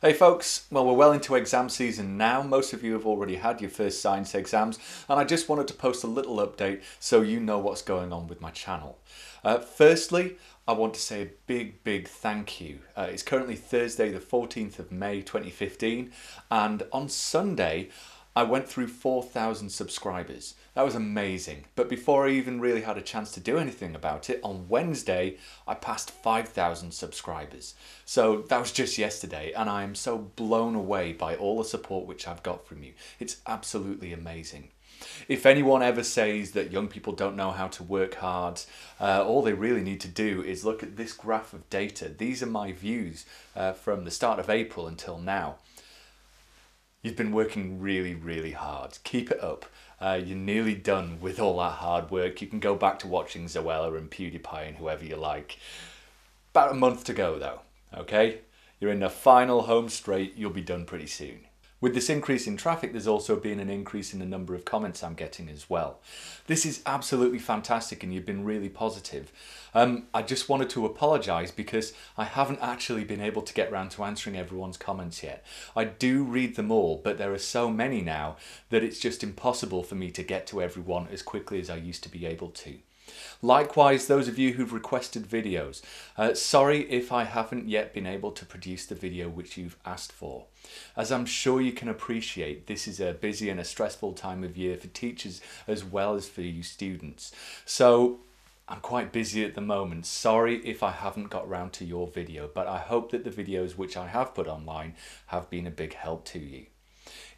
Hey folks, well we're well into exam season now. Most of you have already had your first science exams and I just wanted to post a little update so you know what's going on with my channel. Uh, firstly, I want to say a big, big thank you. Uh, it's currently Thursday the 14th of May 2015 and on Sunday I went through 4,000 subscribers. That was amazing. But before I even really had a chance to do anything about it, on Wednesday I passed 5,000 subscribers. So that was just yesterday and I am so blown away by all the support which I've got from you. It's absolutely amazing. If anyone ever says that young people don't know how to work hard, uh, all they really need to do is look at this graph of data. These are my views uh, from the start of April until now. You've been working really, really hard. Keep it up. Uh, you're nearly done with all that hard work. You can go back to watching Zoella and PewDiePie and whoever you like. About a month to go though, okay? You're in the final home straight. You'll be done pretty soon. With this increase in traffic, there's also been an increase in the number of comments I'm getting as well. This is absolutely fantastic and you've been really positive. Um, I just wanted to apologise because I haven't actually been able to get round to answering everyone's comments yet. I do read them all, but there are so many now that it's just impossible for me to get to everyone as quickly as I used to be able to. Likewise, those of you who've requested videos, uh, sorry if I haven't yet been able to produce the video which you've asked for. As I'm sure you can appreciate, this is a busy and a stressful time of year for teachers as well as for you students. So I'm quite busy at the moment. Sorry if I haven't got round to your video, but I hope that the videos which I have put online have been a big help to you.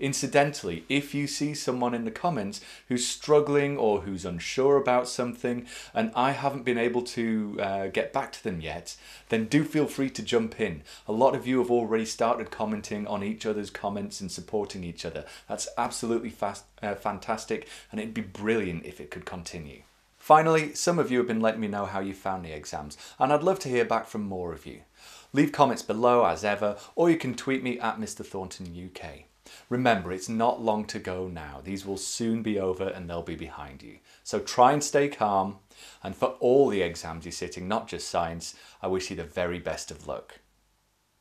Incidentally, if you see someone in the comments who's struggling or who's unsure about something and I haven't been able to uh, get back to them yet, then do feel free to jump in. A lot of you have already started commenting on each other's comments and supporting each other. That's absolutely fast, uh, fantastic and it'd be brilliant if it could continue. Finally, some of you have been letting me know how you found the exams and I'd love to hear back from more of you. Leave comments below as ever or you can tweet me at Mr Thornton UK. Remember, it's not long to go now. These will soon be over and they'll be behind you. So try and stay calm. And for all the exams you're sitting, not just science, I wish you the very best of luck.